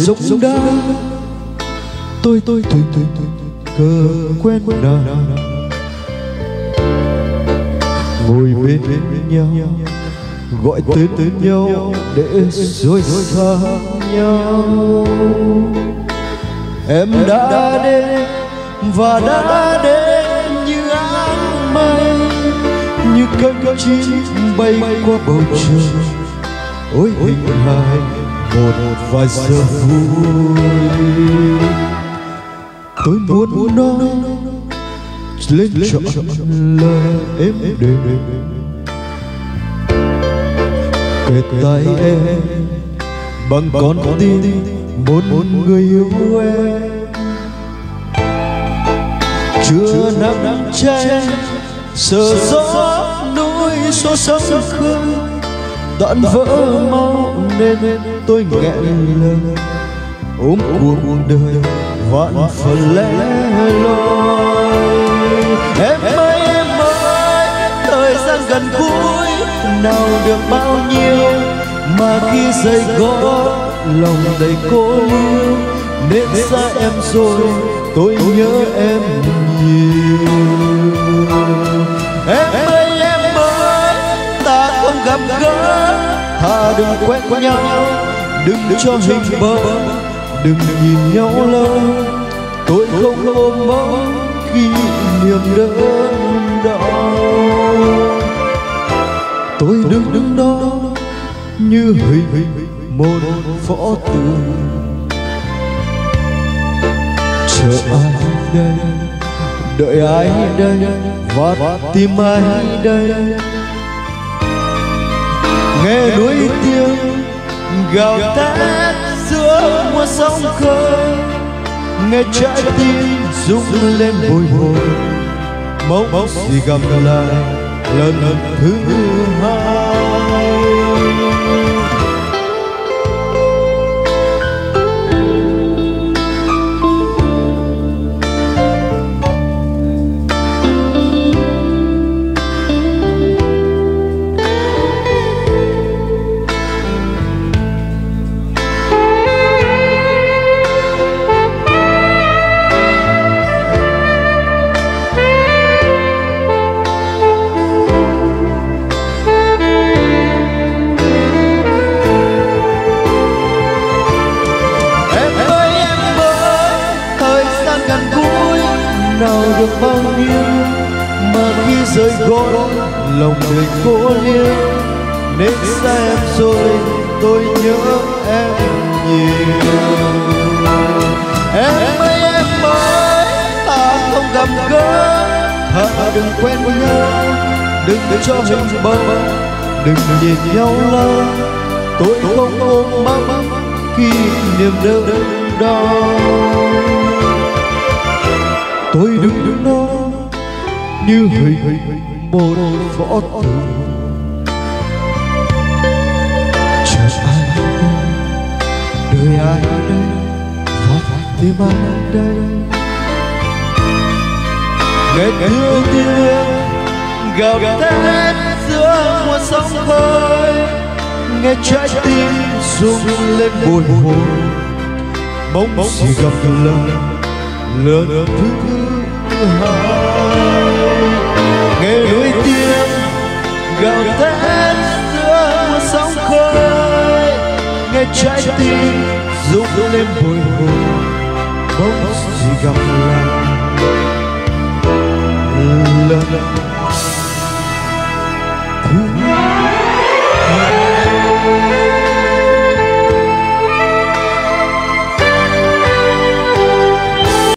dốc đá. Tôi tôi tôi tôi cờ quen nàng. ngồi bên nhau gọi tên tên nhau để rồi xa nhau. Em đã đến và đã đến như áng mây như cơn chim bay qua bầu trời. ôi hình hài một vài giờ vui. Tôi muốn nói lên trọn lời em đềm. kề tay em bằng con tim muốn người yêu em. chưa nắng cháy sợ gió núi số sóng khơi. tận vỡ mau nên tôi nghẹn lời ôm cuộc đời vạn phần lẻ loi. Em ơi em ơi, thời gian gần cuối nào được bao nhiêu mà khi giày gõ lòng đầy cô lưu nên xa em rồi tôi nhớ em nhiều. Em ơi em ơi, ta không gặp gỡ, thà đừng quen nhau đừng cho hình bóng đừng nhìn nhau lâu tôi không ôm mong kỷ niệm đớn đau. Tôi đứng đứng đó như hình một phó tượng chờ ai đây? Đợi ai đây? và tìm ai đây? nghe núi tiếng gào thét giữa mùa sóng khơi nghe trái tim rung lên bồi hồi. Mong gì gặp lại lần thứ hai rơi gối lòng người cô liêu. Nên xa em rồi, tôi nhớ em nhiều. Em ơi em ơi, ta không gặp gỡ. Hận đừng quen nhau đừng cho hình bóng đừng nhìn nhau lâu, tôi không ôm mong kỷ niệm đau đau tôi đừng đứng đó như hình một võ tượng chờ ai đời đợi ai đây? Vắt tìm ai đây? Nghe thương tiếng gào thét giữa mùa sóng khơi. Nghe trái tim rung lên bồi hồi. Mong mong gặp lần lần thứ hai tiếng gào thét giữa mùa sóng khơi nghe trái tim rung lên bồi hồi. Mong gì gặp lại. lần